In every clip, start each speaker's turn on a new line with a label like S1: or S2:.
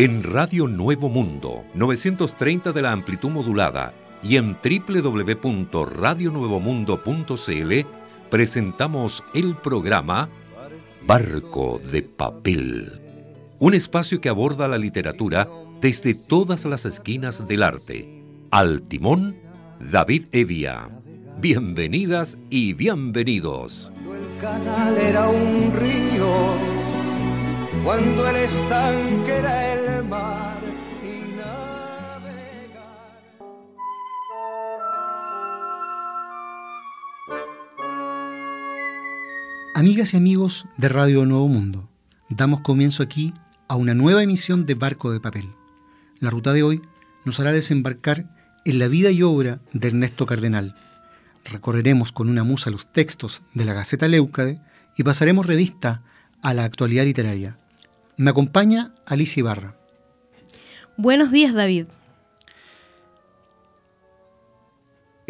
S1: En Radio Nuevo Mundo, 930 de la amplitud modulada y en www.radionuevomundo.cl presentamos el programa Barco de Papel. Un espacio que aborda la literatura desde todas las esquinas del arte. Al timón, David Evia. Bienvenidas y bienvenidos.
S2: Amigas y amigos de Radio Nuevo Mundo, damos comienzo aquí a una nueva emisión de Barco de Papel. La ruta de hoy nos hará desembarcar en la vida y obra de Ernesto Cardenal. Recorreremos con una musa los textos de la Gaceta Leucade y pasaremos revista a la actualidad literaria. Me acompaña Alicia Ibarra.
S3: Buenos días, David.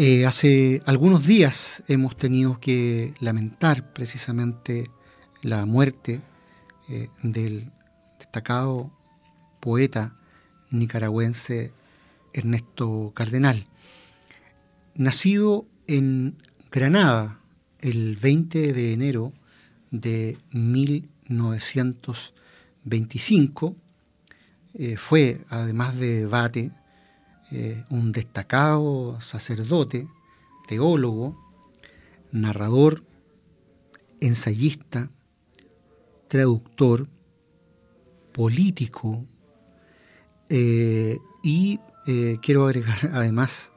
S2: Eh, hace algunos días hemos tenido que lamentar precisamente la muerte eh, del destacado poeta nicaragüense Ernesto Cardenal. Nacido en Granada el 20 de enero de 1925, eh, fue, además de Bate, eh, un destacado sacerdote, teólogo, narrador, ensayista, traductor, político, eh, y eh, quiero agregar además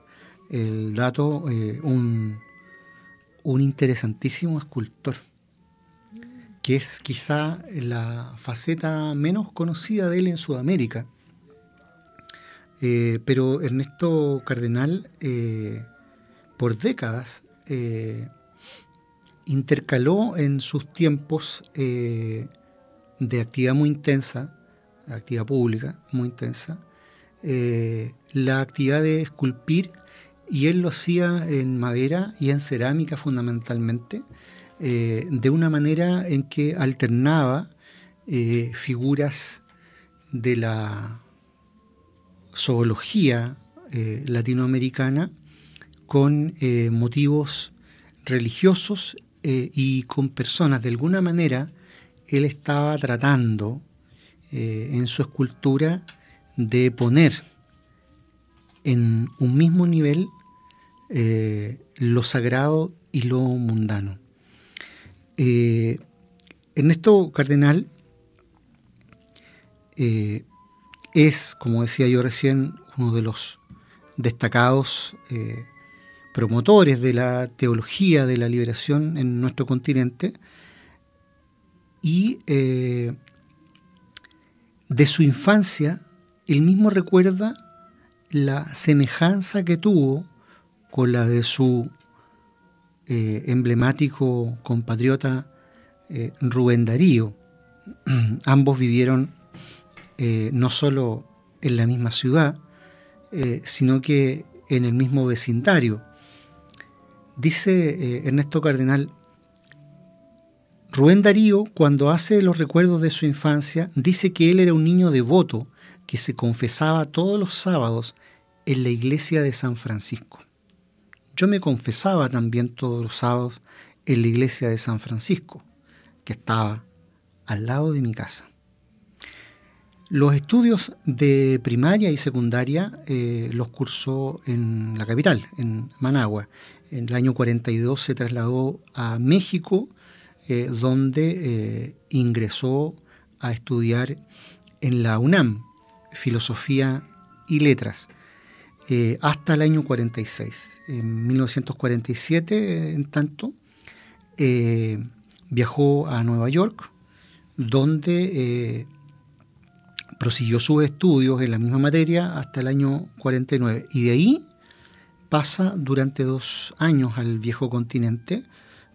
S2: el dato, un, un interesantísimo escultor, que es quizá la faceta menos conocida de él en Sudamérica. Eh, pero Ernesto Cardenal, eh, por décadas, eh, intercaló en sus tiempos de actividad muy intensa, actividad pública muy intensa, la actividad de esculpir, y él lo hacía en madera y en cerámica fundamentalmente, de una manera en que alternaba figuras de la zoología eh, latinoamericana con eh, motivos religiosos eh, y con personas. De alguna manera, él estaba tratando en su escultura de poner en un mismo nivel lo sagrado y lo mundano. Ernesto Cardenal es, como decía yo recién, uno de los destacados eh, promotores de la teología de la liberación en nuestro continente y eh, de su infancia, él mismo recuerda la semejanza que tuvo con la de su eh, emblemático compatriota Rubén Darío. Ambos vivieron eh, no solo en la misma ciudad, eh, sino que en el mismo vecindario. Dice eh, Ernesto Cardenal, Rubén Darío, cuando hace los recuerdos de su infancia, dice que él era un niño devoto que se confesaba todos los sábados en la iglesia de San Francisco. Yo me confesaba también todos los sábados en la iglesia de San Francisco, que estaba al lado de mi casa. Los estudios de primaria y secundaria eh, los cursó en la capital, en Managua. En el año 42 se trasladó a México, eh, donde eh, ingresó a estudiar en la UNAM, Filosofía y Letras, hasta el año 46. En 1947, en tanto, viajó a Nueva York, donde prosiguió sus estudios en la misma materia hasta el año 49. Y de ahí pasa durante dos años al viejo continente,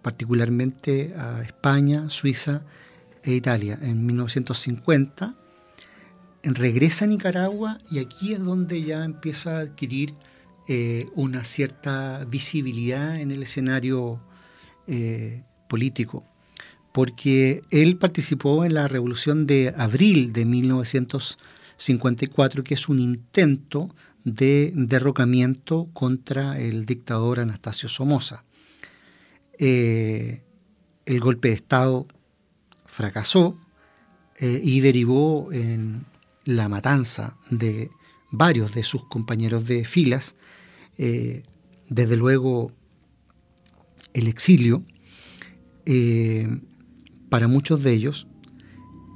S2: particularmente a España, Suiza e Italia. En 1950 regresa a Nicaragua y aquí es donde ya empieza a adquirir eh, una cierta visibilidad en el escenario eh, político, porque él participó en la revolución de abril de 54, que es un intento de derrocamiento contra el dictador Anastasio Somoza. Eh, el golpe de Estado fracasó eh, y derivó en la matanza de varios de sus compañeros de filas, eh, desde luego el exilio para muchos de ellos.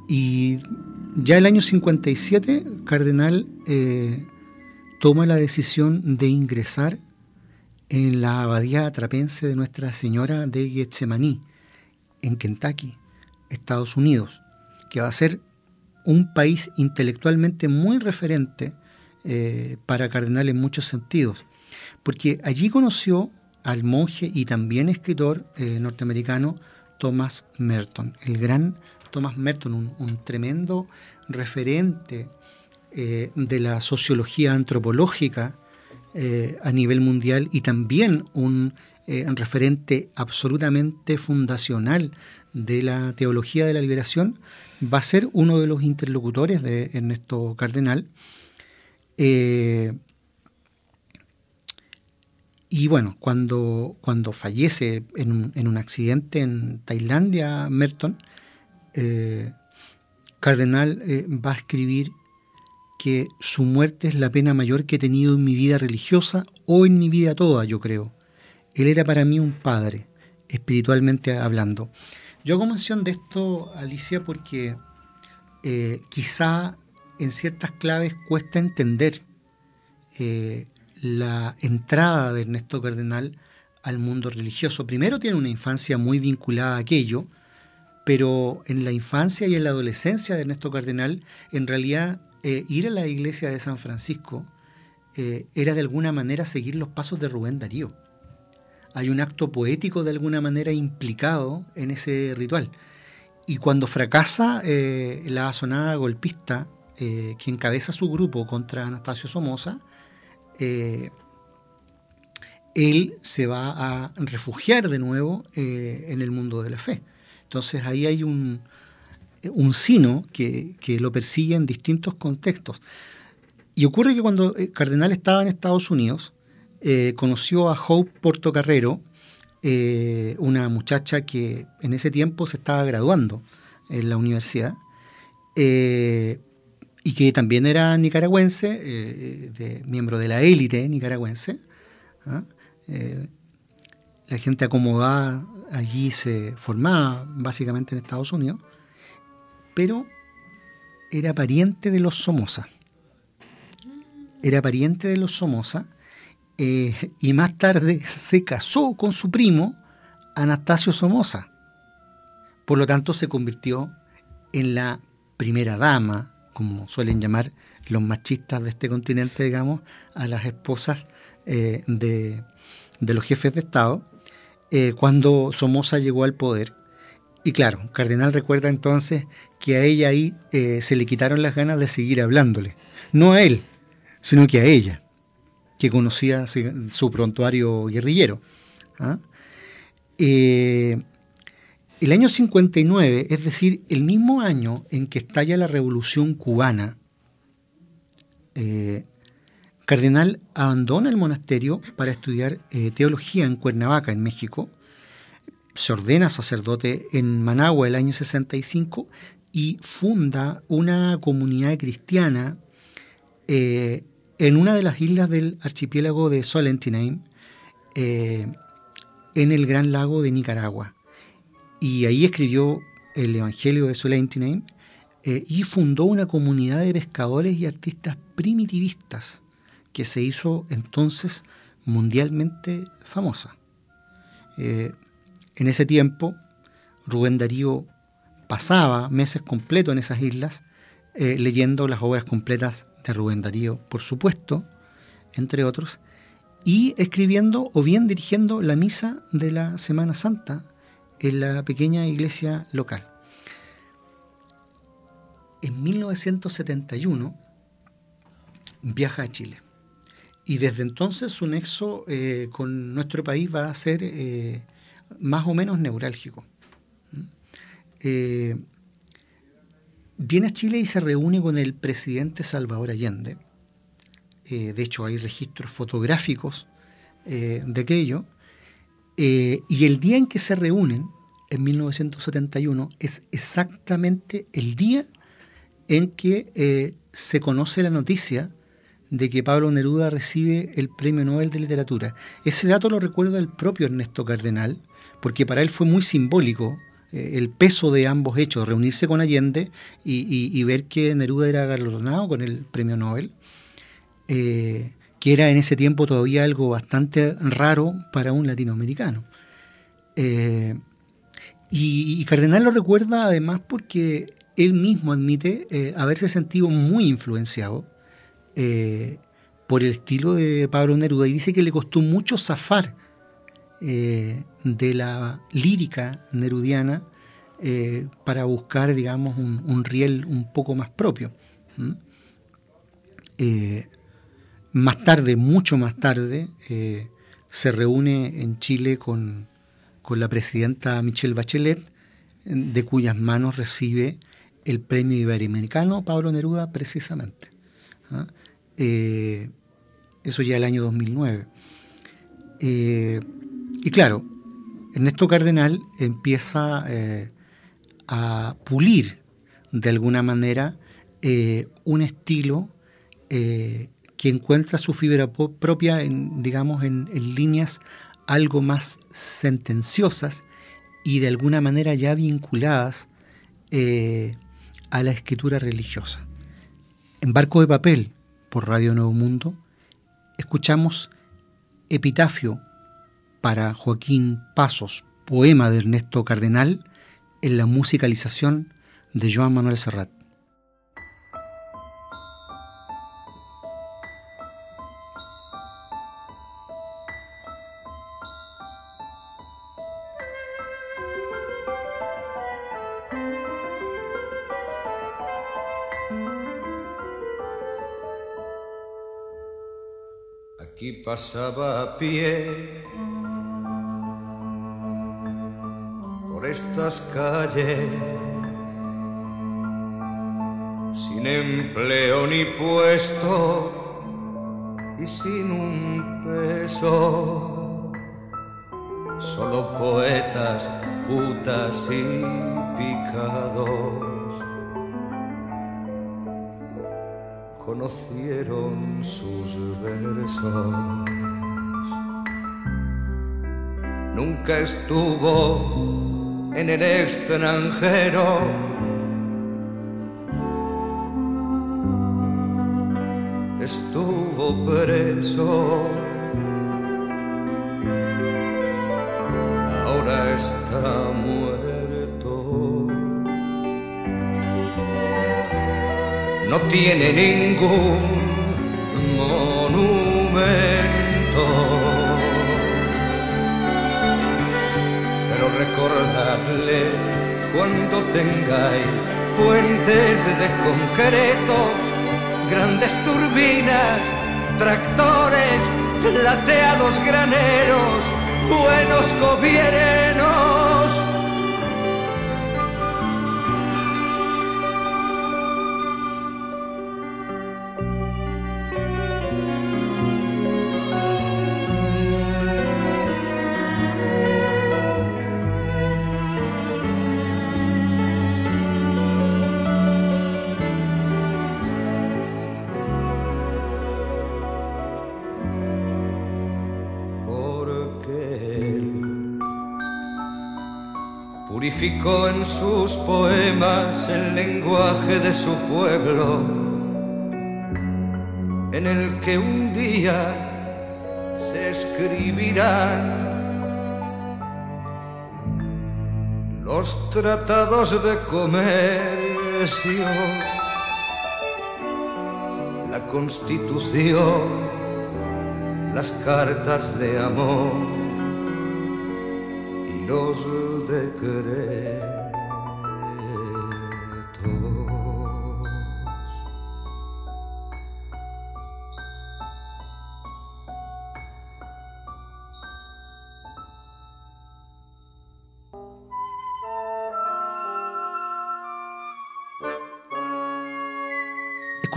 S2: Y ya el año 57, Cardenal toma la decisión de ingresar en la abadía trapense de Nuestra Señora de Getsemaní, en Kentucky, Estados Unidos, que va a ser un país intelectualmente muy referente eh, para Cardenal en muchos sentidos, porque allí conoció al monje y también escritor eh, norteamericano Thomas Merton, el gran Thomas Merton, un tremendo referente eh, de la sociología antropológica eh, a nivel mundial y también un eh, referente absolutamente fundacional de la teología de la liberación, va a ser uno de los interlocutores de Ernesto Cardenal. Y bueno, cuando, cuando fallece en un, en un, accidente en Tailandia, Merton, Cardenal va a escribir que su muerte es la pena mayor que he tenido en mi vida religiosa o en mi vida toda, yo creo. Él era para mí un padre, espiritualmente hablando. Yo hago mención de esto, Alicia, porque eh, quizá en ciertas claves cuesta entender eh, la entrada de Ernesto Cardenal al mundo religioso. Primero tiene una infancia muy vinculada a aquello, pero en la infancia y en la adolescencia de Ernesto Cardenal, en realidad eh, ir a la iglesia de San Francisco eh, era de alguna manera seguir los pasos de Rubén Darío. Hay un acto poético de alguna manera implicado en ese ritual. Y cuando fracasa eh, la asonada golpista que encabeza su grupo contra Anastasio Somoza, él se va a refugiar de nuevo en el mundo de la fe. Entonces ahí hay un, un sino que, lo persigue en distintos contextos. Y ocurre que cuando eh, Cardenal estaba en Estados Unidos, eh, conoció a Hope Portocarrero, eh, una muchacha que en ese tiempo se estaba graduando en la universidad, y que también era nicaragüense, de, miembro de la élite nicaragüense. ¿ah? la gente acomodada allí se formaba básicamente en Estados Unidos pero era pariente de los Somoza. Era pariente de los Somoza eh, y más tarde se casó con su primo Anastasio Somoza. Por lo tanto, se convirtió en la primera dama, como suelen llamar los machistas de este continente, digamos, a las esposas eh, de, los jefes de Estado, eh, cuando Somoza llegó al poder. Y claro, Cardenal recuerda entonces que a ella ahí eh, se le quitaron las ganas de seguir hablándole. No a él, sino que a ella, que conocía su prontuario guerrillero. ¿ah? El año 59, es decir, el mismo año en que estalla la revolución cubana, eh, Cardenal abandona el monasterio para estudiar teología en Cuernavaca, en México. Se ordena sacerdote en Managua el año 65 y funda una comunidad cristiana eh, en una de las islas del archipiélago de Solentiname, eh, en el Gran Lago de Nicaragua. Y ahí escribió el Evangelio de Solentiname eh, y fundó una comunidad de pescadores y artistas primitivistas que se hizo entonces mundialmente famosa. en ese tiempo, Rubén Darío pasaba meses completos en esas islas eh, leyendo las obras completas de Rubén Darío, por supuesto, entre otros, y escribiendo o bien dirigiendo la misa de la Semana Santa en la pequeña iglesia local. En 1971 viaja a Chile y desde entonces su nexo eh, con nuestro país va a ser eh, más o menos neurálgico. Eh, viene a Chile y se reúne con el presidente Salvador Allende. De hecho, hay registros fotográficos de aquello. Eh, y el día en que se reúnen, en 1971, es exactamente el día en que se conoce la noticia de que Pablo Neruda recibe el Premio Nobel de Literatura. Ese dato lo recuerda el propio Ernesto Cardenal, porque para él fue muy simbólico eh, el peso de ambos hechos, reunirse con Allende y, ver que Neruda era galardonado con el Premio Nobel, eh, que era en ese tiempo todavía algo bastante raro para un latinoamericano. Eh, y, Cardenal lo recuerda además porque él mismo admite haberse sentido muy influenciado por el estilo de Pablo Neruda y dice que le costó mucho zafar eh, de la lírica nerudiana eh, para buscar, digamos, un, riel un poco más propio. Eh, más tarde, mucho más tarde, se reúne en Chile con, la presidenta Michelle Bachelet, de cuyas manos recibe el premio iberoamericano Pablo Neruda precisamente. ¿ah? eso ya el año 2009. Y claro, Ernesto Cardenal empieza eh, a pulir de alguna manera eh, un estilo eh, que encuentra su fibra propia en, digamos, en, líneas algo más sentenciosas y de alguna manera ya vinculadas a la escritura religiosa. En Barco de Papel, por Radio Nuevo Mundo, escuchamos Epitafio para Joaquín Pasos, poema de Ernesto Cardenal, en la musicalización de Joan Manuel Serrat.
S4: Pasaba a pie. Estas calles sin empleo ni puesto y sin un peso, solo poetas, putas y picados conocieron sus versos. Nunca estuvo en el extranjero. Estuvo preso, ahora está muerto. No tiene ningún monumento. recordadle cuando tengáis puentes de concreto, grandes turbinas, tractores, plateados graneros, buenos gobiernos sus poemas el lenguaje de su pueblo, en el que un día se escribirán los tratados de comercio, la constitución, las cartas de amor los decretos.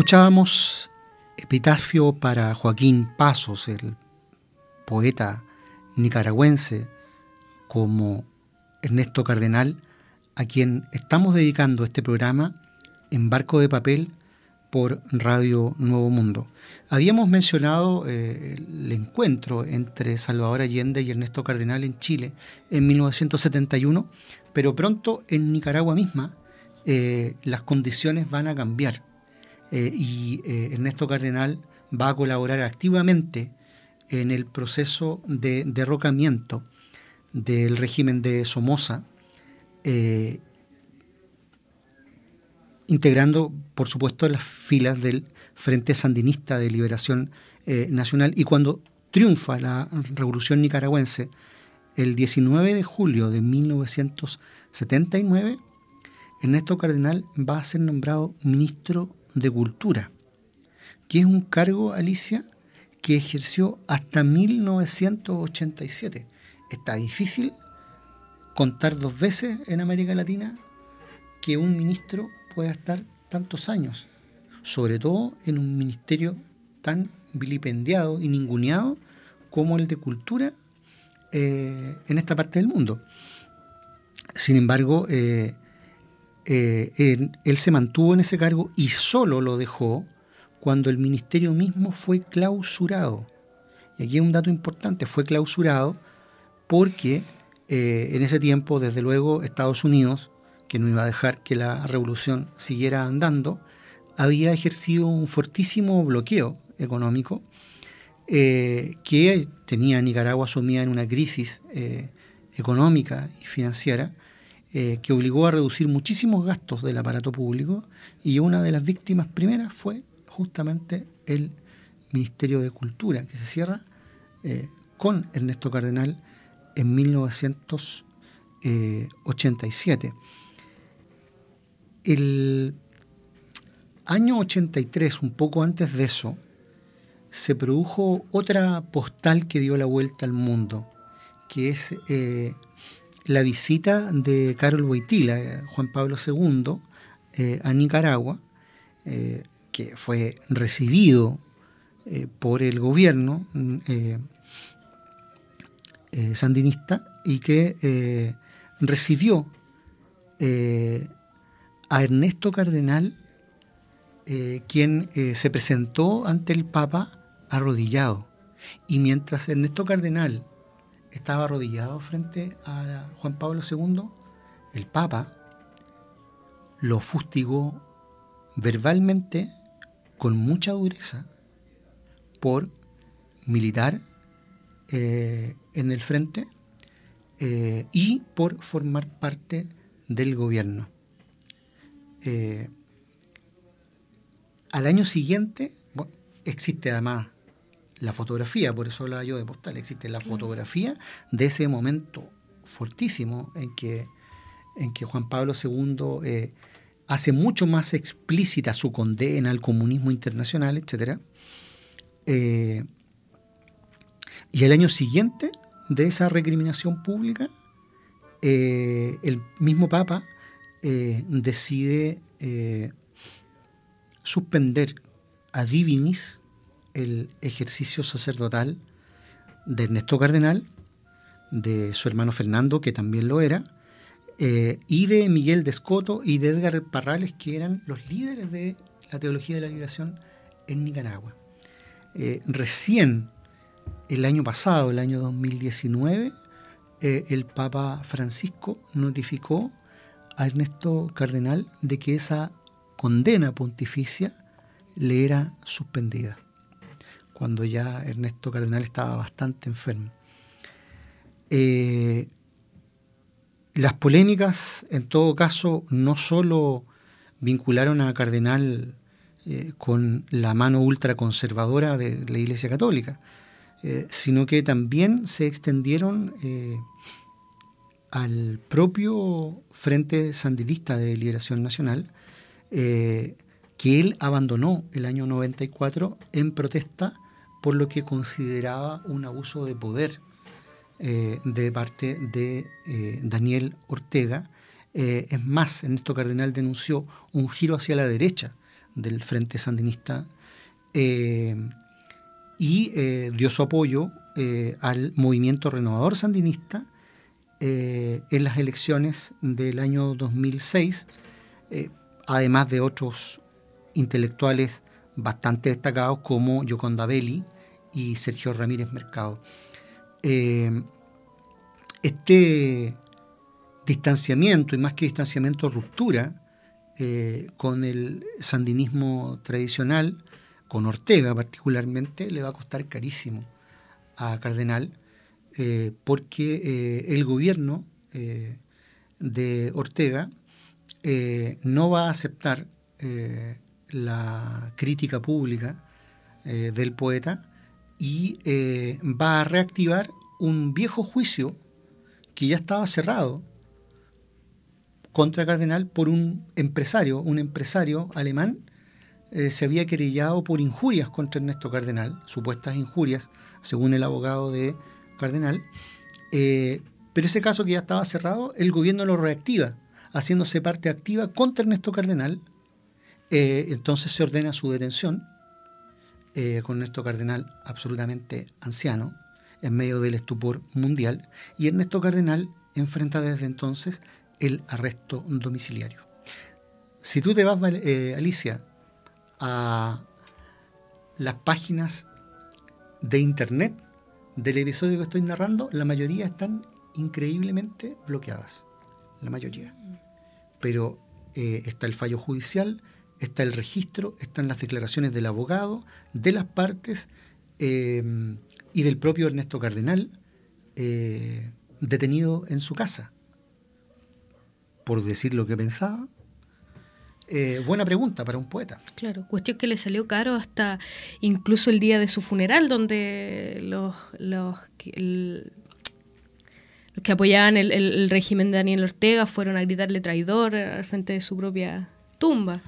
S2: Escuchábamos epitafio para Joaquín Pasos, el poeta nicaragüense, como Ernesto Cardenal, a quien estamos dedicando este programa en Barco de Papel por Radio Nuevo Mundo. Habíamos mencionado eh, el encuentro entre Salvador Allende y Ernesto Cardenal en Chile en 1971, pero pronto en Nicaragua misma eh, las condiciones van a cambiar eh, y Ernesto Cardenal va a colaborar activamente en el proceso de derrocamiento del régimen de Somoza, integrando, por supuesto, las filas del Frente Sandinista de Liberación eh, Nacional. Y cuando triunfa la revolución nicaragüense, el 19 de julio de 1979, Ernesto Cardenal va a ser nombrado ministro de Cultura, que es un cargo, Alicia, que ejerció hasta 1987. Está difícil contar dos veces en América Latina que un ministro pueda estar tantos años sobre todo en un ministerio tan vilipendiado y ninguneado como el de cultura eh, en esta parte del mundo. Sin embargo, eh, eh, él, se mantuvo en ese cargo y solo lo dejó cuando el ministerio mismo fue clausurado. Y aquí hay un dato importante, fue clausurado porque en ese tiempo, desde luego, Estados Unidos, que no iba a dejar que la revolución siguiera andando, había ejercido un fortísimo bloqueo económico eh, que tenía Nicaragua sumida en una crisis eh, económica y financiera eh, que obligó a reducir muchísimos gastos del aparato público y una de las víctimas primeras fue justamente el Ministerio de Cultura que se cierra con Ernesto Cardenal en 1987. El año 83, un poco antes de eso, se produjo otra postal que dio la vuelta al mundo, que es eh, la visita de Carol Boitila, Juan Pablo II, eh, a Nicaragua, eh, que fue recibido por el gobierno sandinista y que recibió a Ernesto Cardenal eh, quien eh, se presentó ante el Papa arrodillado. Y mientras Ernesto Cardenal estaba arrodillado frente a Juan Pablo II, el Papa lo fustigó verbalmente con mucha dureza por militar eh, en el frente y por formar parte del gobierno. Al año siguiente, existe además la fotografía, por eso hablaba yo de postal, existe la fotografía de ese momento fortísimo en que, en que Juan Pablo II eh, hace mucho más explícita su condena al comunismo internacional, etc. Eh, y el año siguiente de esa recriminación pública, eh, el mismo Papa decide suspender a divinis el ejercicio sacerdotal de Ernesto Cardenal, de su hermano Fernando, que también lo era, eh, y de Miguel de Escoto y de Edgar Parrales, que eran los líderes de la teología de la liberación en Nicaragua. Eh, recién el año pasado, el año 2019, eh, el Papa Francisco notificó a Ernesto Cardenal de que esa condena pontificia le era suspendida, cuando ya Ernesto Cardenal estaba bastante enfermo. Eh, las polémicas, en todo caso, no solo vincularon a Cardenal eh, con la mano ultraconservadora de la Iglesia Católica, eh, sino que también se extendieron al propio Frente Sandinista de Liberación Nacional, que él abandonó el año 94 en protesta por lo que consideraba un abuso de poder eh, de parte de eh, Daniel Ortega. es más, Ernesto Cardenal denunció un giro hacia la derecha del Frente Sandinista eh, y eh, dio su apoyo al movimiento renovador sandinista en las elecciones del año 2006, además de otros intelectuales bastante destacados como Yoconda Belli y Sergio Ramírez Mercado. este distanciamiento, y más que distanciamiento, ruptura eh, con el sandinismo tradicional, con Ortega particularmente, le va a costar carísimo a Cardenal, eh, porque eh, el gobierno de Ortega no va a aceptar la crítica pública del poeta y va a reactivar un viejo juicio que ya estaba cerrado contra Cardenal por un empresario, un empresario alemán eh, se había querellado por injurias contra Ernesto Cardenal, supuestas injurias, según el abogado de Cardenal. Eh, pero ese caso que ya estaba cerrado, el gobierno lo reactiva, haciéndose parte activa contra Ernesto Cardenal. Eh, entonces se ordena su detención con Ernesto Cardenal absolutamente anciano, en medio del estupor mundial, y Ernesto Cardenal enfrenta desde entonces el arresto domiciliario. Si tú te vas, eh, Alicia, a las páginas de internet del episodio que estoy narrando, la mayoría están increíblemente bloqueadas. La mayoría. Pero eh, está el fallo judicial, está el registro, están las declaraciones del abogado, de las partes eh, y del propio Ernesto Cardenal, detenido en su casa por decir lo que pensaba? Eh, buena pregunta para un poeta.
S3: Claro, cuestión que le salió caro hasta incluso el día de su funeral, donde los, los, los que apoyaban el, régimen de Daniel Ortega fueron a gritarle traidor al frente de su propia tumba.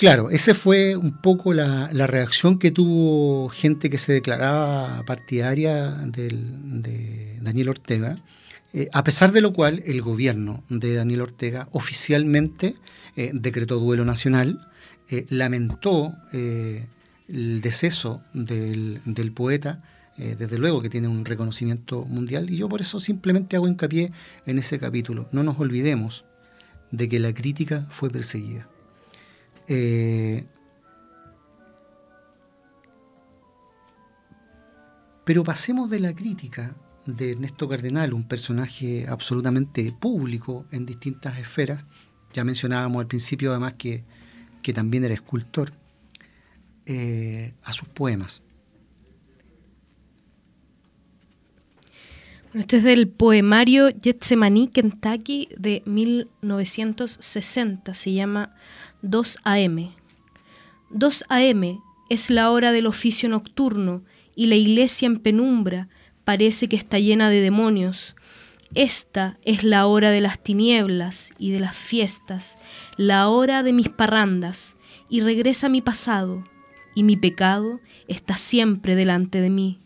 S2: Claro, esa fue un poco la, reacción que tuvo gente que se declaraba partidaria de Daniel Ortega eh, a pesar de lo cual, el gobierno de Daniel Ortega oficialmente eh, decretó duelo nacional, eh, lamentó el deceso del, del poeta, desde luego que tiene un reconocimiento mundial, y yo por eso simplemente hago hincapié en ese capítulo. No nos olvidemos de que la crítica fue perseguida. Pero pasemos de la crítica de Ernesto Cardenal, un personaje absolutamente público en distintas esferas. Ya mencionábamos al principio además que, también era escultor, eh, a sus poemas.
S3: Bueno, este es del poemario Getsemaní, Kentucky, de 1960. Se llama 2 AM. 2 AM es la hora del oficio nocturno y la iglesia en penumbra parece que está llena de demonios. Esta es la hora de las tinieblas y de las fiestas, la hora de mis parrandas, y regresa mi pasado, y mi pecado está siempre delante de mí.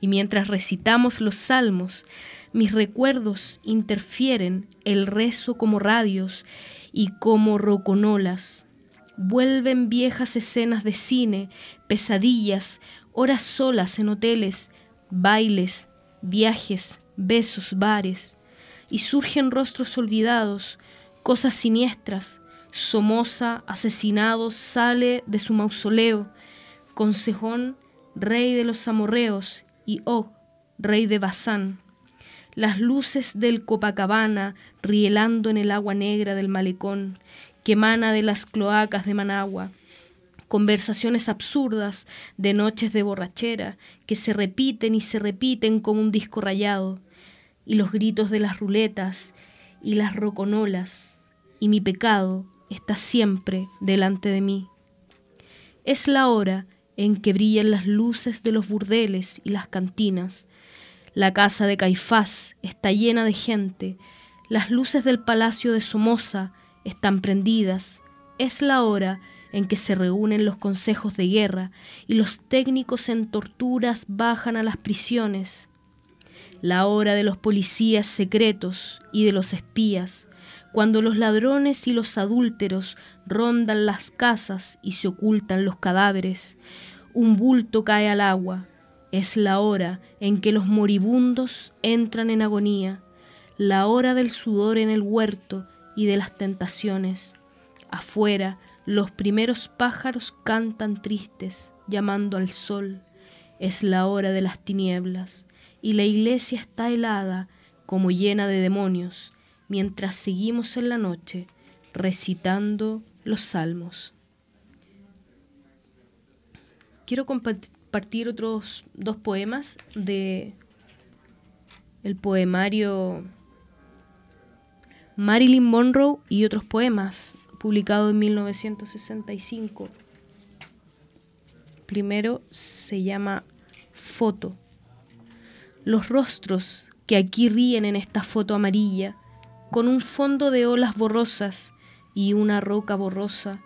S3: Y mientras recitamos los salmos, mis recuerdos interfieren el rezo como radios y como roconolas. Vuelven viejas escenas de cine, pesadillas, horas solas en hoteles, bailes, viajes, besos, bares, y surgen rostros olvidados, cosas siniestras. Somoza, asesinado, sale de su mausoleo, Consejón, rey de los amorreos, y Og, rey de Bazán. Las luces del Copacabana rielando en el agua negra del malecón, que emana de las cloacas de Managua, conversaciones absurdas de noches de borrachera que se repiten y se repiten como un disco rayado, y los gritos de las ruletas y las roconolas, y mi pecado está siempre delante de mí. Es la hora en que brillan las luces de los burdeles y las cantinas. La casa de Caifás está llena de gente, las luces del palacio de Somoza están prendidas. Es la hora en que se reúnen los consejos de guerra y los técnicos en torturas bajan a las prisiones. La hora de los policías secretos y de los espías, cuando los ladrones y los adúlteros rondan las casas y se ocultan los cadáveres, un bulto cae al agua. Es la hora en que los moribundos entran en agonía, la hora del sudor en el huerto y de las tentaciones. Afuera, los primeros pájaros cantan tristes, llamando al sol. Es la hora de las tinieblas, y la iglesia está helada como llena de demonios, mientras seguimos en la noche recitando los salmos. Quiero compartir otros dos poemas de el poemario Marilyn Monroe y otros poemas, publicado en 1965. Primero se llama Foto. Los rostros que aquí ríen en esta foto amarilla, con un fondo de olas borrosas y una roca borrosa,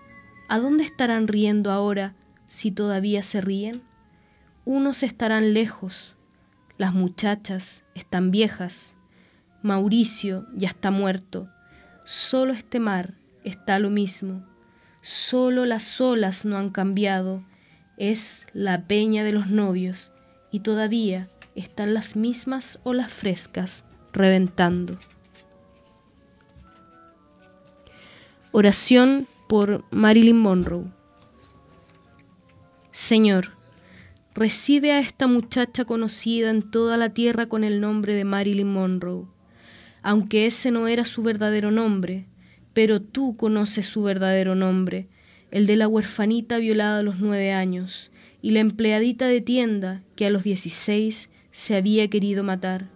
S3: ¿a dónde estarán riendo ahora si todavía se ríen? Unos estarán lejos, las muchachas están viejas, Mauricio ya está muerto, solo este mar está lo mismo, solo las olas no han cambiado, es la peña de los novios y todavía están las mismas olas frescas reventando. Oración por Marilyn Monroe. Señor, recibe a esta muchacha conocida en toda la tierra con el nombre de Marilyn Monroe, aunque ese no era su verdadero nombre, pero tú conoces su verdadero nombre, el de la huerfanita violada a los nueve años, y la empleadita de tienda que a los dieciséis se había querido matar,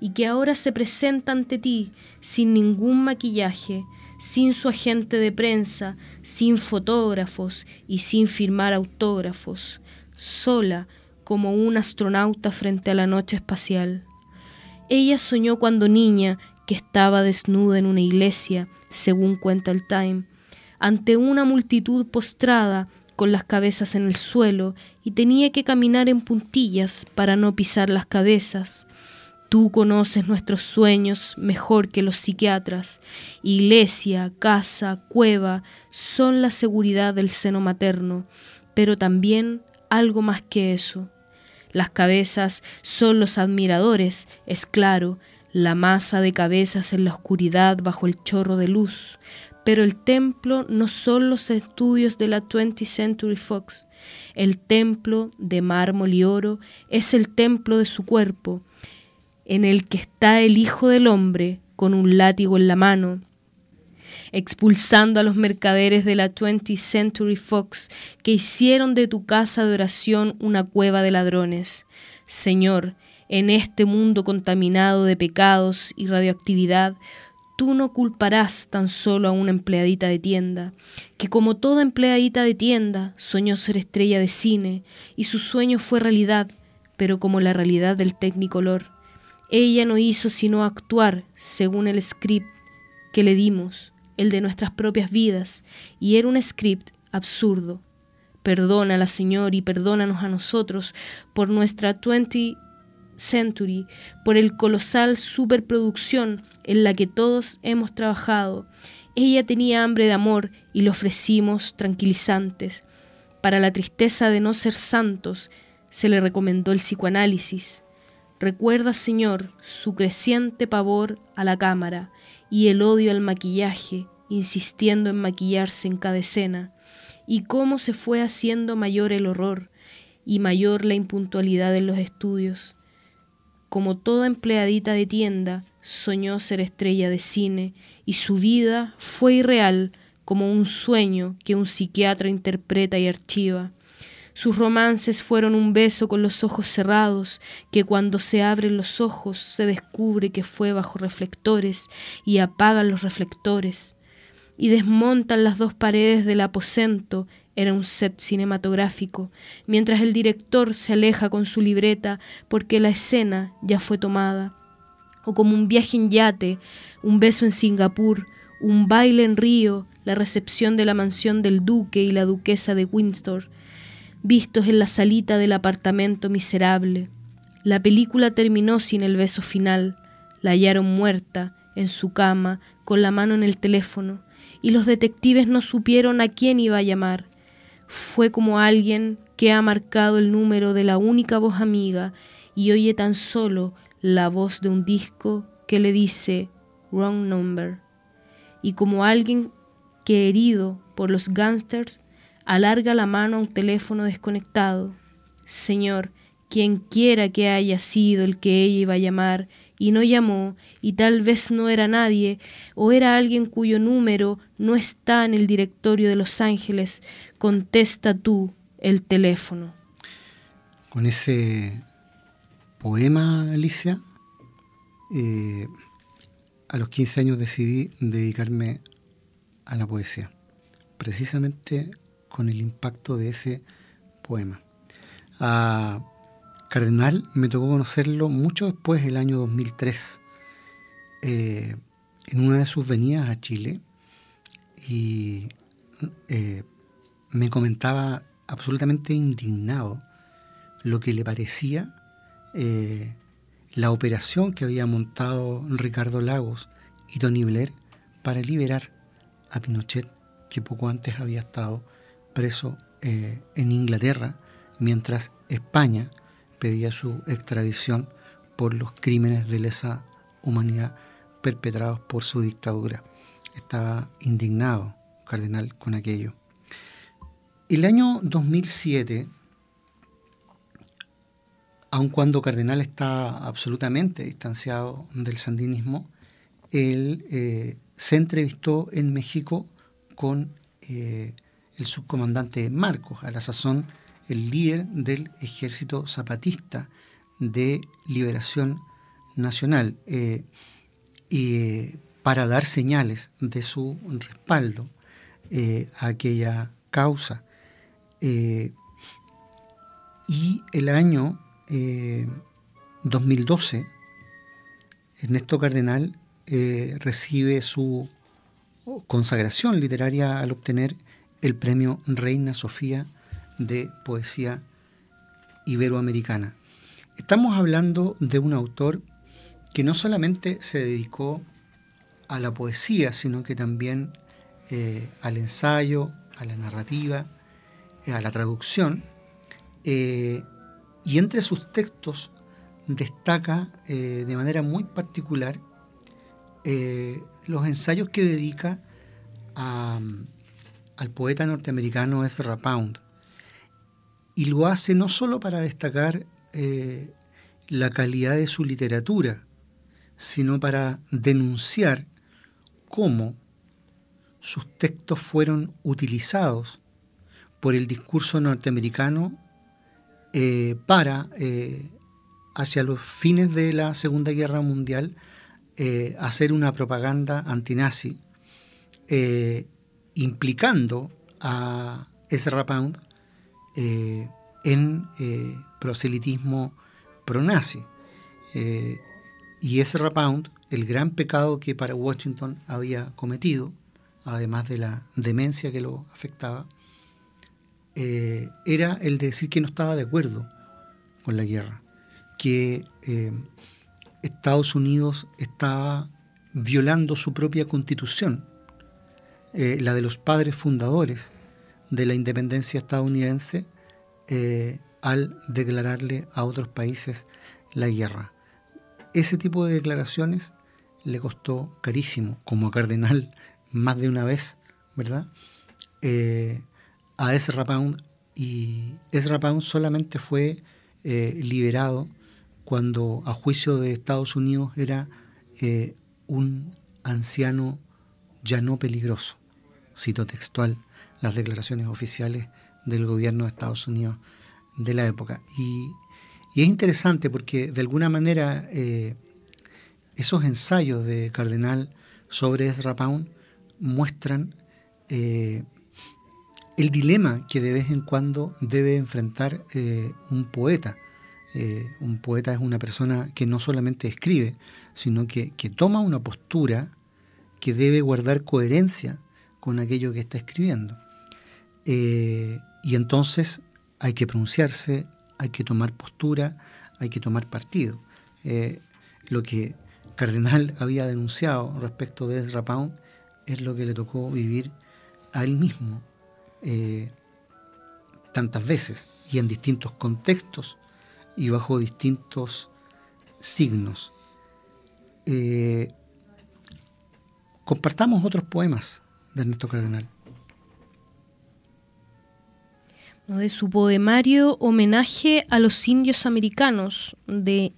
S3: y que ahora se presenta ante ti sin ningún maquillaje, sin su agente de prensa, sin fotógrafos y sin firmar autógrafos, sola como un astronauta frente a la noche espacial. Ella soñó cuando niña que estaba desnuda en una iglesia, según cuenta el Time, ante una multitud postrada con las cabezas en el suelo y tenía que caminar en puntillas para no pisar las cabezas. Tú conoces nuestros sueños mejor que los psiquiatras. Iglesia, casa, cueva son la seguridad del seno materno, pero también algo más que eso. Las cabezas son los admiradores, es claro, la masa de cabezas en la oscuridad bajo el chorro de luz, pero el templo no son los estudios de la 20th Century Fox. El templo de mármol y oro es el templo de su cuerpo, en el que está el Hijo del Hombre con un látigo en la mano, expulsando a los mercaderes de la 20th Century Fox que hicieron de tu casa de oración una cueva de ladrones. Señor, en este mundo contaminado de pecados y radioactividad, tú no culparás tan solo a una empleadita de tienda, que como toda empleadita de tienda soñó ser estrella de cine y su sueño fue realidad, pero como la realidad del Technicolor. Ella no hizo sino actuar según el script que le dimos, el de nuestras propias vidas, y era un script absurdo. Perdónala, Señor, y perdónanos a nosotros por nuestra 20 Century, por el colosal superproducción en la que todos hemos trabajado. Ella tenía hambre de amor y le ofrecimos tranquilizantes. Para la tristeza de no ser santos, se le recomendó el psicoanálisis. Recuerda, Señor, su creciente pavor a la cámara y el odio al maquillaje, insistiendo en maquillarse en cada escena, y cómo se fue haciendo mayor el horror y mayor la impuntualidad en los estudios como toda empleadita de tienda, soñó ser estrella de cine y su vida fue irreal como un sueño que un psiquiatra interpreta y archiva. Sus romances fueron un beso con los ojos cerrados, que cuando se abren los ojos se descubre que fue bajo reflectores y apagan los reflectores, y desmontan las dos paredes del aposento era un set cinematográfico, mientras el director se aleja con su libreta porque la escena ya fue tomada. O como un viaje en yate, un beso en Singapur, un baile en Río, la recepción de la mansión del duque y la duquesa de Windsor, vistos en la salita del apartamento miserable. La película terminó sin el beso final, la hallaron muerta en su cama, con la mano en el teléfono, y los detectives no supieron a quién iba a llamar. Fue como alguien que ha marcado el número de la única voz amiga y oye tan solo la voz de un disco que le dice wrong number. Y como alguien que herido por los gangsters alarga la mano a un teléfono desconectado. Señor, quien quiera que haya sido el que ella iba a llamar y no llamó, y tal vez no era nadie, o era alguien cuyo número no está en el directorio de Los Ángeles, contesta tú el teléfono.
S2: Con ese poema, Alicia, eh, a los 15 años decidí dedicarme a la poesía, precisamente con el impacto de ese poema. Cardenal me tocó conocerlo mucho después, el año 2003, eh, en una de sus venidas a Chile, y eh, me comentaba absolutamente indignado lo que le parecía eh, la operación que había montado Ricardo Lagos y Tony Blair para liberar a Pinochet, que poco antes había estado preso eh, en Inglaterra, mientras España pedía su extradición por los crímenes de lesa humanidad perpetrados por su dictadura. Estaba indignado Cardenal con aquello. El año 2007, aun cuando Cardenal está absolutamente distanciado del sandinismo, él eh, se entrevistó en México con eh, el subcomandante Marcos, a la sazón el líder del ejército zapatista de liberación nacional, eh, y, para dar señales de su respaldo a aquella causa. y el año 2012, Ernesto Cardenal eh, recibe su consagración literaria al obtener el premio Reina Sofía de Poesía Iberoamericana. Estamos hablando de un autor que no solamente se dedicó a la poesía, sino que también eh, al ensayo, a la narrativa, eh, a la traducción, y entre sus textos destaca de manera muy particular eh, los ensayos que dedica al poeta norteamericano Ezra Pound. Y lo hace no solo para destacar eh, la calidad de su literatura, sino para denunciar cómo sus textos fueron utilizados por el discurso norteamericano eh, para, hacia los fines de la Segunda Guerra Mundial, eh, hacer una propaganda antinazi eh, implicando a Ezra Pound eh, en proselitismo pronazi. y Ezra Pound, el gran pecado que para Washington había cometido, además de la demencia que lo afectaba, era el de decir que no estaba de acuerdo con la guerra, que Estados Unidos estaba violando su propia constitución, eh, la de los padres fundadores de la independencia estadounidense, eh, al declararle a otros países la guerra. Ese tipo de declaraciones le costó carísimo, como Cardenal más de una vez, ¿verdad? Eh, a Ezra Pound y Ezra Pound solamente fue liberado cuando a juicio de Estados Unidos era un anciano ya no peligroso. Cito textual las declaraciones oficiales del gobierno de Estados Unidos de la época. Y, es interesante porque de alguna manera eh, esos ensayos de Cardenal sobre Ezra Pound muestran eh, el dilema que de vez en cuando debe enfrentar un poeta eh, un poeta es una persona que no solamente escribe, sino que, toma una postura que debe guardar coherencia con aquello que está escribiendo. Eh, y entonces hay que pronunciarse, hay que tomar postura, hay que tomar partido. Eh, lo, que, cardenal había denunciado respecto de Ezra es lo que le tocó vivir a él mismo eh, tantas veces y en distintos contextos y bajo distintos signos. Compartamos otros poemas de Ernesto Cardenal.
S3: De su poemario Homenaje a los indios americanos de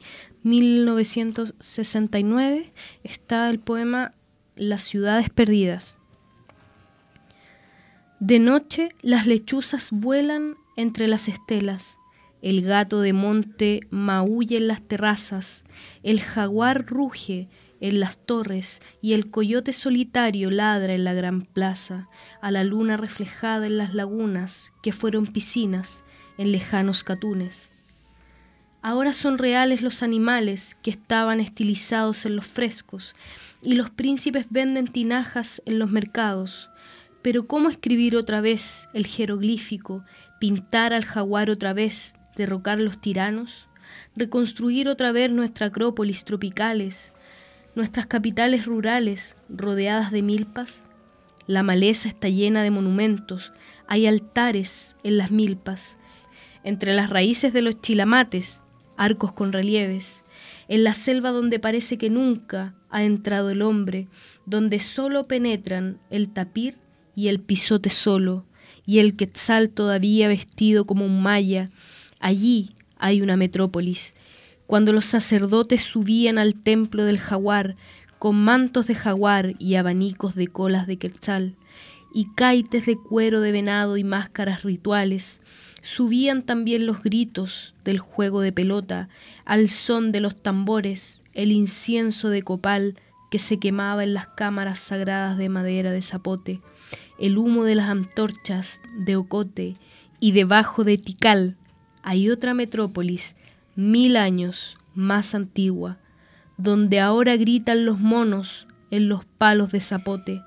S3: 1969 está el poema Las ciudades perdidas. De noche las lechuzas vuelan entre las estelas, el gato de monte maulla en las terrazas, el jaguar ruge en las torres y el coyote solitario ladra en la gran plaza, a la luna reflejada en las lagunas que fueron piscinas en lejanos catunes. Ahora son reales los animales que estaban estilizados en los frescos, y los príncipes venden tinajas en los mercados. Pero ¿cómo escribir otra vez el jeroglífico, pintar al jaguar otra vez, derrocar los tiranos, reconstruir otra vez nuestra acrópolis tropicales, nuestras capitales rurales rodeadas de milpas? La maleza está llena de monumentos, hay altares en las milpas. Entre las raíces de los chilamates, arcos con relieves. En la selva donde parece que nunca ha entrado el hombre, donde solo penetran el tapir y el pisote solo, y el quetzal todavía vestido como un maya. Allí hay una metrópolis. Cuando los sacerdotes subían al templo del jaguar, con mantos de jaguar y abanicos de colas de quetzal, y caites de cuero de venado y máscaras rituales, subían también los gritos del juego de pelota, al son de los tambores, el incienso de copal que se quemaba en las cámaras sagradas de madera de zapote, el humo de las antorchas de ocote, y debajo de Tikal hay otra metrópolis, mil años más antigua, donde ahora gritan los monos en los palos de zapote.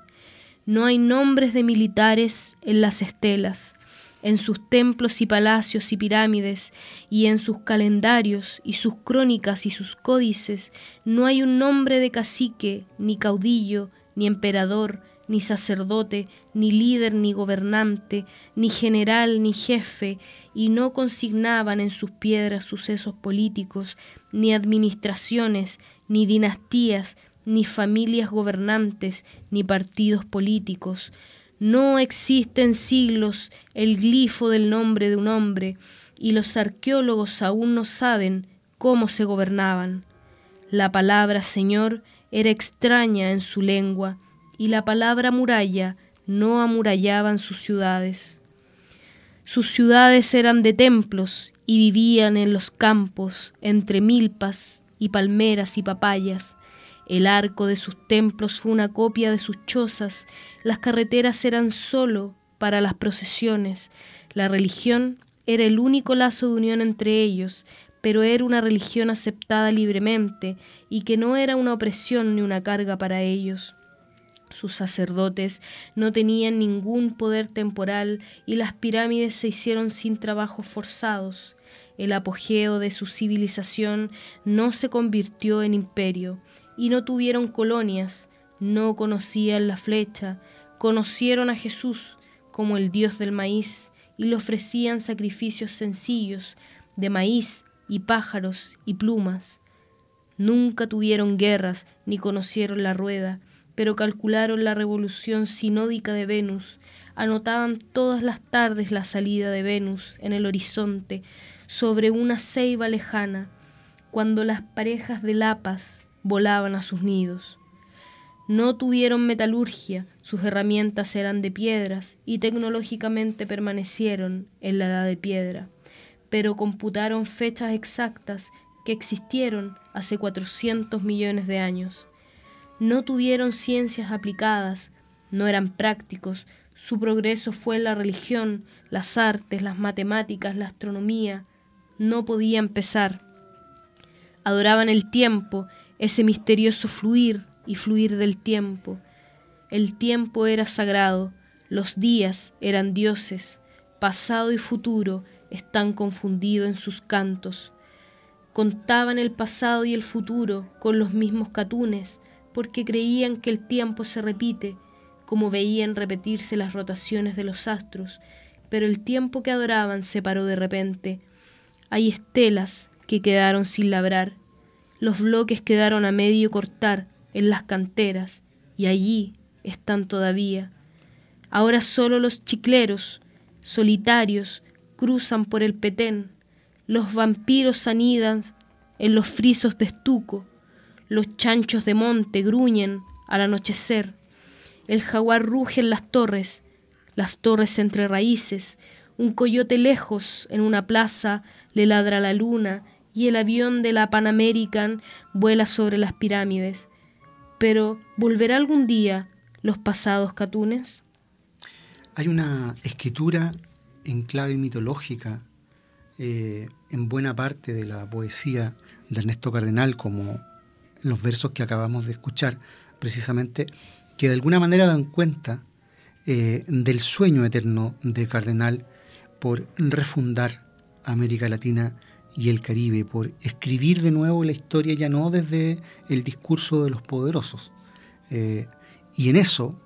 S3: No hay nombres de militares en las estelas, en sus templos y palacios y pirámides, y en sus calendarios y sus crónicas y sus códices, no hay un nombre de cacique, ni caudillo, ni emperador, ni sacerdote, ni líder, ni gobernante, ni general, ni jefe, y no consignaban en sus piedras sucesos políticos, ni administraciones, ni dinastías, ni familias gobernantes, ni partidos políticos. No existe en siglos el glifo del nombre de un hombre, y los arqueólogos aún no saben cómo se gobernaban. La palabra Señor era extraña en su lengua, y la palabra muralla no amurallaban sus ciudades. Sus ciudades eran de templos y vivían en los campos entre milpas y palmeras y papayas. El arco de sus templos fue una copia de sus chozas, las carreteras eran sólo para las procesiones, la religión era el único lazo de unión entre ellos, pero era una religión aceptada libremente y que no era una opresión ni una carga para ellos. Sus sacerdotes no tenían ningún poder temporal y las pirámides se hicieron sin trabajos forzados. El apogeo de su civilización no se convirtió en imperio y no tuvieron colonias, no conocían la flecha, conocieron a Jesús como el Dios del maíz y le ofrecían sacrificios sencillos de maíz y pájaros y plumas. Nunca tuvieron guerras ni conocieron la rueda, pero calcularon la revolución sinódica de Venus, anotaban todas las tardes la salida de Venus en el horizonte sobre una ceiba lejana, cuando las parejas de lapas volaban a sus nidos. No tuvieron metalurgia, sus herramientas eran de piedras y tecnológicamente permanecieron en la edad de piedra, pero computaron fechas exactas que existieron hace 400 millones de años no tuvieron ciencias aplicadas, no eran prácticos, su progreso fue la religión, las artes, las matemáticas, la astronomía, no podía empezar. Adoraban el tiempo, ese misterioso fluir y fluir del tiempo. El tiempo era sagrado, los días eran dioses, pasado y futuro están confundidos en sus cantos. Contaban el pasado y el futuro con los mismos catunes, porque creían que el tiempo se repite, como veían repetirse las rotaciones de los astros, pero el tiempo que adoraban se paró de repente. Hay estelas que quedaron sin labrar, los bloques quedaron a medio cortar en las canteras, y allí están todavía. Ahora solo los chicleros, solitarios, cruzan por el petén, los vampiros anidan en los frisos de estuco, los chanchos de monte gruñen al anochecer, el jaguar ruge en las torres, las torres entre raíces, un coyote lejos en una plaza le ladra la luna y el avión de la Pan American vuela sobre las pirámides. Pero, ¿volverá algún día los pasados catunes?
S2: Hay una escritura en clave mitológica eh, en buena parte de la poesía de Ernesto Cardenal, como los versos que acabamos de escuchar, precisamente, que de alguna manera dan cuenta eh, del sueño eterno de Cardenal por refundar América Latina y el Caribe, por escribir de nuevo la historia ya no desde el discurso de los poderosos. Eh, y en eso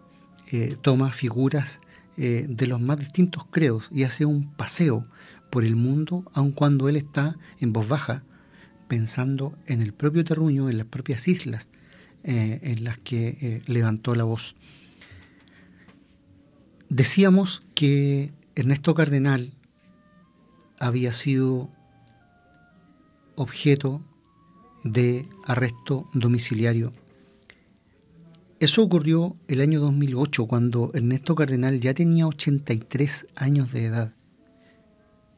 S2: eh, toma figuras de los más distintos credos y hace un paseo por el mundo, aun cuando él está en voz baja, pensando en el propio terruño, en las propias islas, eh, en las que eh, levantó la voz. Decíamos que Ernesto Cardenal había sido objeto de arresto domiciliario. Eso ocurrió el año 2008, cuando Ernesto Cardenal ya tenía 83 años de edad.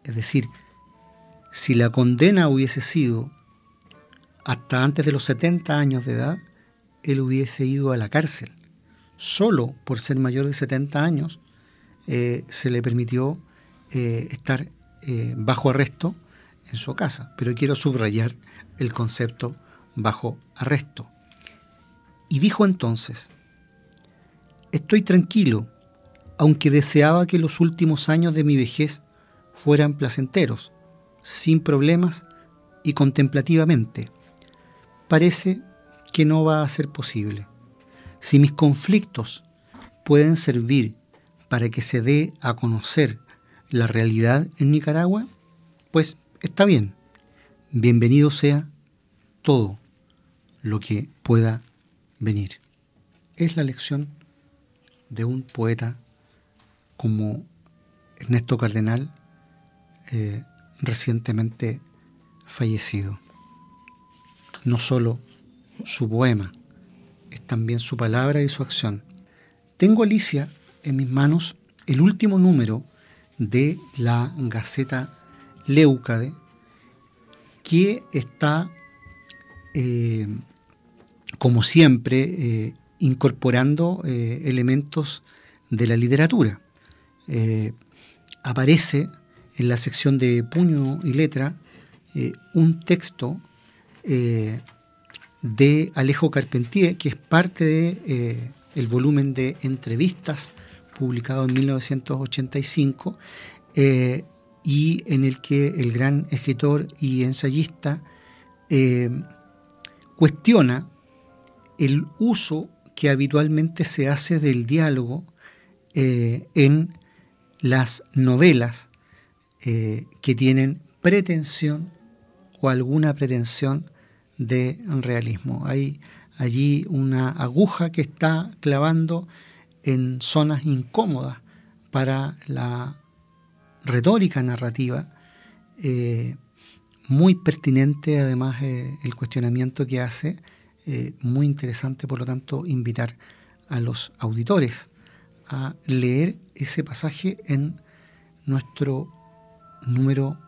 S2: Es decir, si la condena hubiese sido hasta antes de los 70 años de edad, él hubiese ido a la cárcel. Solo por ser mayor de 70 años eh, se le permitió eh, estar eh, bajo arresto en su casa. Pero quiero subrayar el concepto bajo arresto. Y dijo entonces, estoy tranquilo, aunque deseaba que los últimos años de mi vejez fueran placenteros, sin problemas y contemplativamente. Parece que no va a ser posible. Si mis conflictos pueden servir para que se dé a conocer la realidad en Nicaragua, pues está bien. Bienvenido sea todo lo que pueda venir. Es la lección de un poeta como Ernesto Cardenal, eh, recientemente fallecido. No solo su poema, es también su palabra y su acción. Tengo, Alicia, en mis manos el último número de la Gaceta Leucade, que está, eh, como siempre, eh, incorporando eh, elementos de la literatura. aparece en la sección de puño y letra un texto de Alejo Carpentier, que es parte de eh, volumen de entrevistas publicado en 1985 eh, y en el que el gran escritor y ensayista eh, cuestiona el uso que habitualmente se hace del diálogo en las novelas que tienen pretensión o alguna pretensión de realismo. Hay allí una aguja que está clavando en zonas incómodas para la retórica narrativa, eh, muy pertinente además eh, el cuestionamiento que hace, eh, muy interesante por lo tanto invitar a los auditores a leer ese pasaje en nuestro número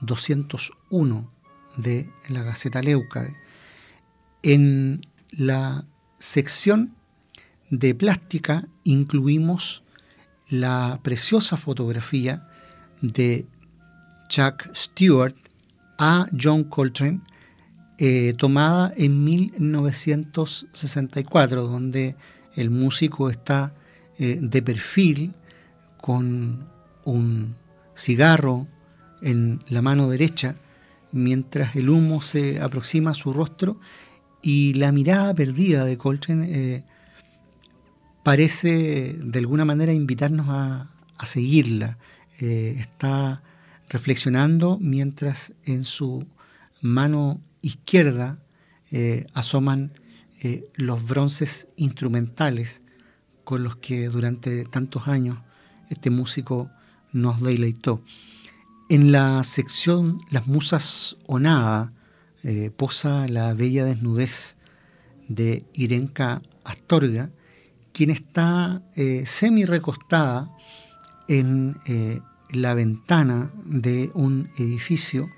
S2: 201 de la Gaceta Leucade. En la sección de plástica incluimos la preciosa fotografía de Chuck Stewart a John Coltrane, eh, tomada en 1964, donde el músico está eh, de perfil con un cigarro en la mano derecha mientras el humo se aproxima a su rostro y la mirada perdida de Coltrane eh, parece de alguna manera invitarnos a, seguirla. Eh, está reflexionando mientras en su mano izquierda eh, asoman los bronces instrumentales con los que durante tantos años este músico nos deleitó. En la sección Las Musas o Nada eh, posa la bella desnudez de Irenka Astorga, quien está eh, semi recostada en eh, la ventana de un edificio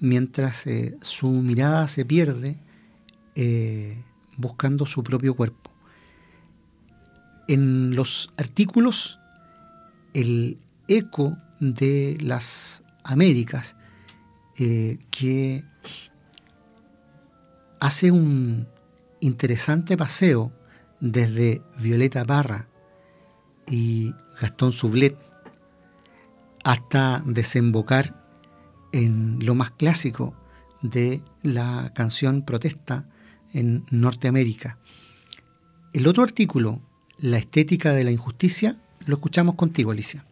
S2: mientras su mirada se pierde buscando su propio cuerpo. En los artículos, el eco de las Américas eh, que hace un interesante paseo desde Violeta Barra y Gastón Sublet hasta desembocar en lo más clásico de la canción protesta en Norteamérica. El otro artículo, La estética de la injusticia, lo escuchamos contigo, Alicia.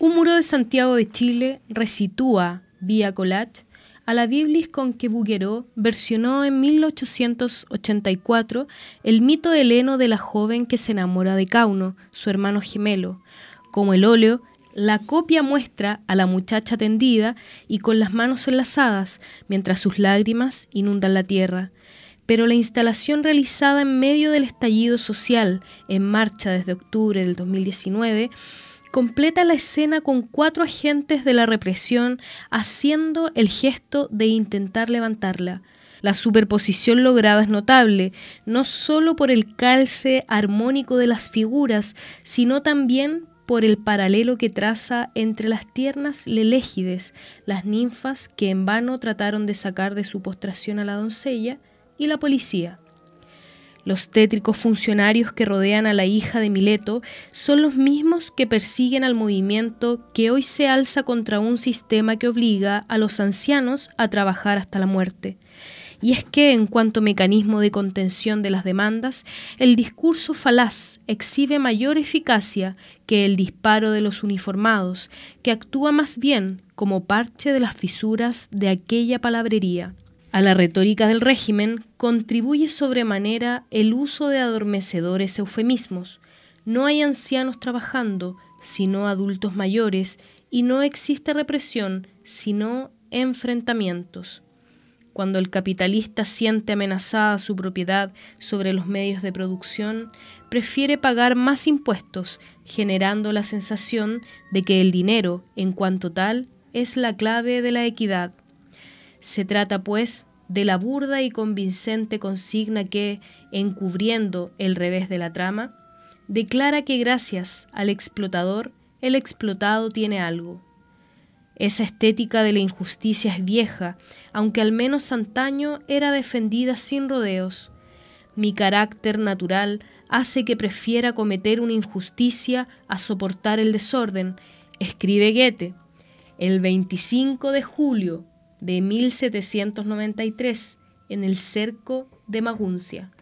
S3: Un muro de Santiago de Chile resitúa, vía collage, a la Biblis con que Bouguereau versionó en 1884 el mito heleno de la joven que se enamora de Cauno, su hermano gemelo. Como el óleo, la copia muestra a la muchacha tendida y con las manos enlazadas, mientras sus lágrimas inundan la tierra. Pero la instalación realizada en medio del estallido social, en marcha desde octubre del 2019, completa la escena con cuatro agentes de la represión haciendo el gesto de intentar levantarla. La superposición lograda es notable, no solo por el calce armónico de las figuras, sino también por el paralelo que traza entre las tiernas lelégides, las ninfas que en vano trataron de sacar de su postración a la doncella, y la policía. Los tétricos funcionarios que rodean a la hija de Mileto son los mismos que persiguen al movimiento que hoy se alza contra un sistema que obliga a los ancianos a trabajar hasta la muerte. Y es que, en cuanto mecanismo de contención de las demandas, el discurso falaz exhibe mayor eficacia que el disparo de los uniformados, que actúa más bien como parche de las fisuras de aquella palabrería. A la retórica del régimen contribuye sobremanera el uso de adormecedores eufemismos. No hay ancianos trabajando, sino adultos mayores, y no existe represión, sino enfrentamientos. Cuando el capitalista siente amenazada su propiedad sobre los medios de producción, prefiere pagar más impuestos, generando la sensación de que el dinero, en cuanto tal, es la clave de la equidad. Se trata, pues, de la burda y convincente consigna que, encubriendo el revés de la trama, declara que gracias al explotador, el explotado tiene algo. Esa estética de la injusticia es vieja, aunque al menos antaño era defendida sin rodeos. Mi carácter natural hace que prefiera cometer una injusticia a soportar el desorden, escribe Goethe. El 25 de julio de 1793 en el cerco de Maguncia.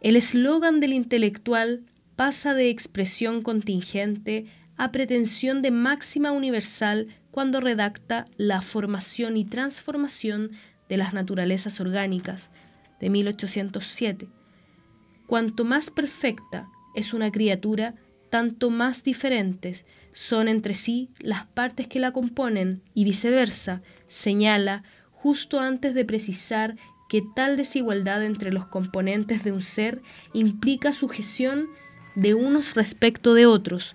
S3: El eslogan del intelectual pasa de expresión contingente a pretensión de máxima universal cuando redacta La formación y transformación de las naturalezas orgánicas de 1807. Cuanto más perfecta es una criatura, tanto más diferentes son entre sí las partes que la componen y viceversa, señala justo antes de precisar que tal desigualdad entre los componentes de un ser implica sujeción de unos respecto de otros.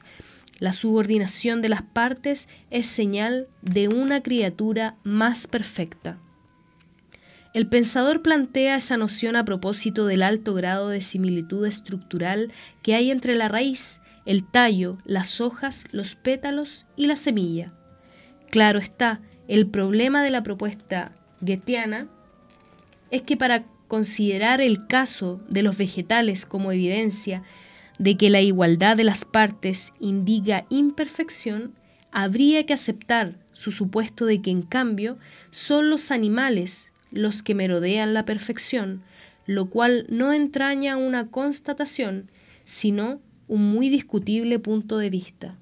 S3: La subordinación de las partes es señal de una criatura más perfecta. El pensador plantea esa noción a propósito del alto grado de similitud estructural que hay entre la raíz, el tallo, las hojas, los pétalos y la semilla. Claro está, el problema de la propuesta goetheana es que para considerar el caso de los vegetales como evidencia de que la igualdad de las partes indica imperfección, habría que aceptar su supuesto de que en cambio son los animales los que merodean la perfección, lo cual no entraña una constatación, sino un muy discutible punto de vista.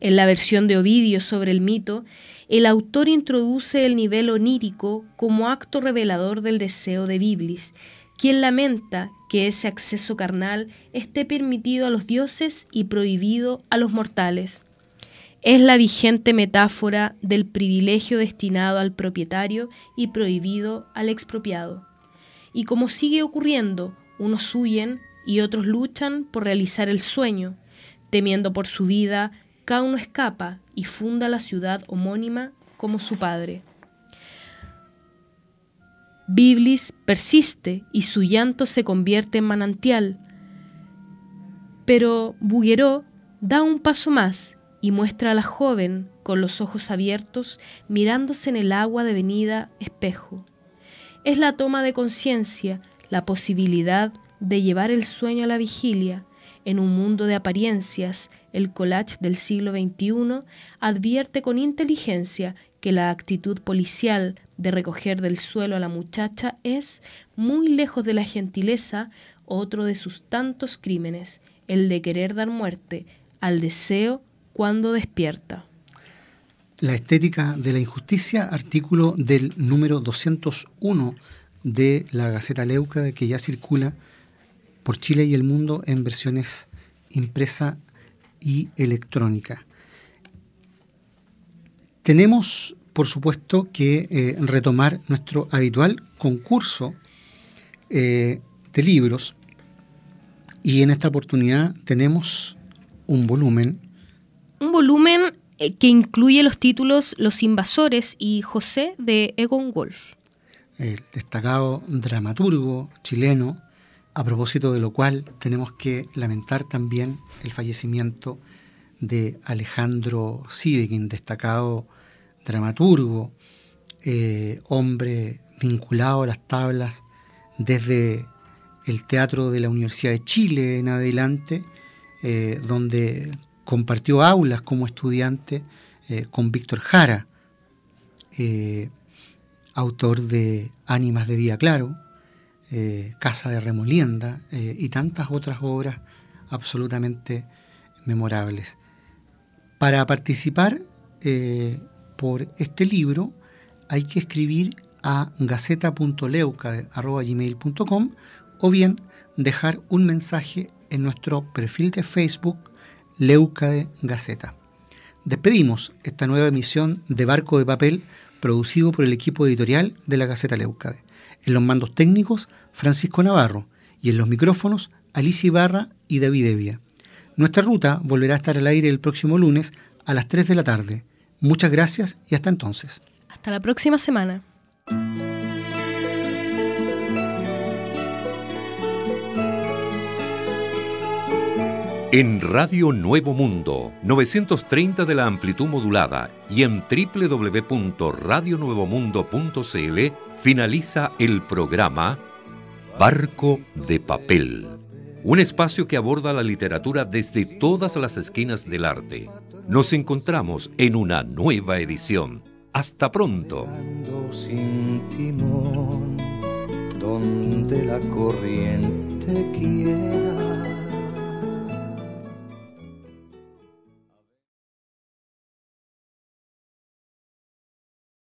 S3: En la versión de Ovidio sobre el mito, el autor introduce el nivel onírico como acto revelador del deseo de Biblis, quien lamenta que ese acceso carnal esté permitido a los dioses y prohibido a los mortales. Es la vigente metáfora del privilegio destinado al propietario y prohibido al expropiado. Y como sigue ocurriendo, unos huyen y otros luchan por realizar el sueño, temiendo por su vida, cada uno escapa y funda la ciudad homónima como su padre. Biblis persiste y su llanto se convierte en manantial, pero Bouguereau da un paso más y muestra a la joven con los ojos abiertos mirándose en el agua devenida espejo. Es la toma de conciencia, la posibilidad de llevar el sueño a la vigilia. En un mundo de apariencias, el collage del siglo XXI advierte con inteligencia que la actitud policial de recoger del suelo a la muchacha es, muy lejos de la gentileza, otro de sus tantos crímenes, el de querer dar muerte al deseo cuando despierta.
S2: La estética de la injusticia, artículo del número 201 de la Gaceta Leuca, que ya circula por Chile y el mundo en versiones impresa y electrónica. Tenemos, por supuesto, que eh, retomar nuestro habitual concurso eh, de libros y en esta oportunidad tenemos un volumen.
S3: Un volumen eh, que incluye los títulos Los Invasores y José de Egon Wolf.
S2: El destacado dramaturgo chileno, a propósito de lo cual tenemos que lamentar también el fallecimiento de Alejandro Sivekin, destacado dramaturgo, eh, hombre vinculado a las tablas desde el Teatro de la Universidad de Chile en adelante, eh, donde compartió aulas como estudiante eh, con Víctor Jara, autor de Ánimas de Día Claro, Casa de Remolienda y tantas otras obras absolutamente memorables. Para participar por este libro hay que escribir a gaceta.leuca.gmail.com o bien dejar un mensaje en nuestro perfil de Facebook Leuca de Gaceta. Despedimos esta nueva emisión de Barco de Papel producido por el equipo editorial de la Gaceta Leucade. En los mandos técnicos, Francisco Navarro y en los micrófonos, Alicia Ibarra y David Evia. Nuestra ruta volverá a estar al aire el próximo lunes a las 3 de la tarde. Muchas gracias y hasta entonces.
S3: Hasta la próxima semana.
S1: En Radio Nuevo Mundo, 930 de la amplitud modulada y en www.radionuevomundo.cl finaliza el programa Barco de Papel, un espacio que aborda la literatura desde todas las esquinas del arte nos encontramos en una nueva edición. Hasta pronto.
S4: Donde la corriente